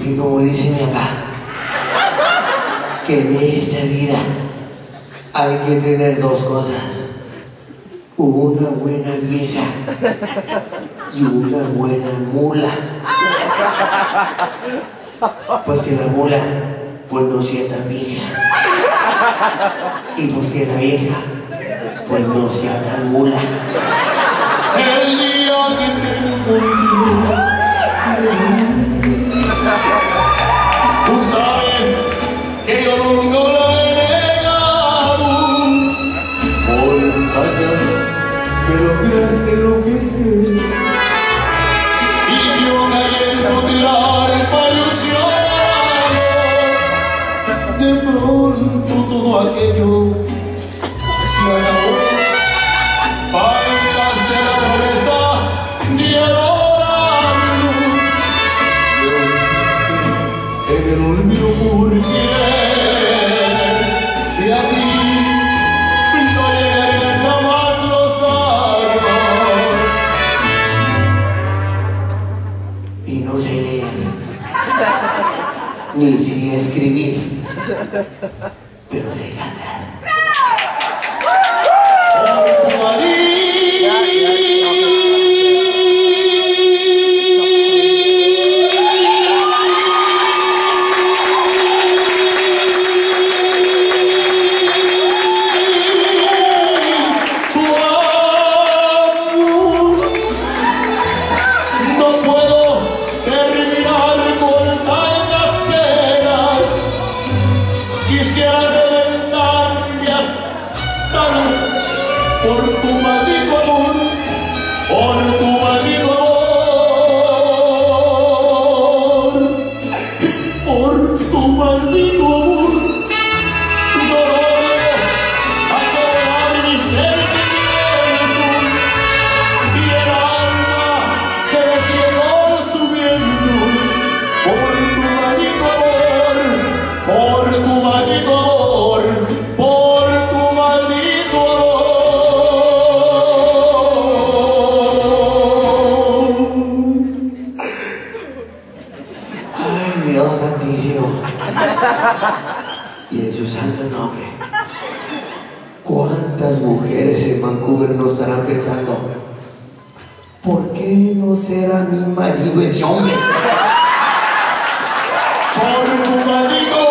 Porque como dice mi papá, que en esta vida hay que tener dos cosas. Una buena vieja y una buena mula. Pues que la mula pues no sea tan vieja. Y pues que la vieja pues no sea tan mula. El día que te Y yo caí en tu tirar ilusionar. De pronto todo aquello でのせいなんだ。Por tu maldito amor, santo nombre. ¿Cuántas mujeres en Vancouver no estarán pensando? ¿Por qué no será mi marido ese hombre? Por tu maldito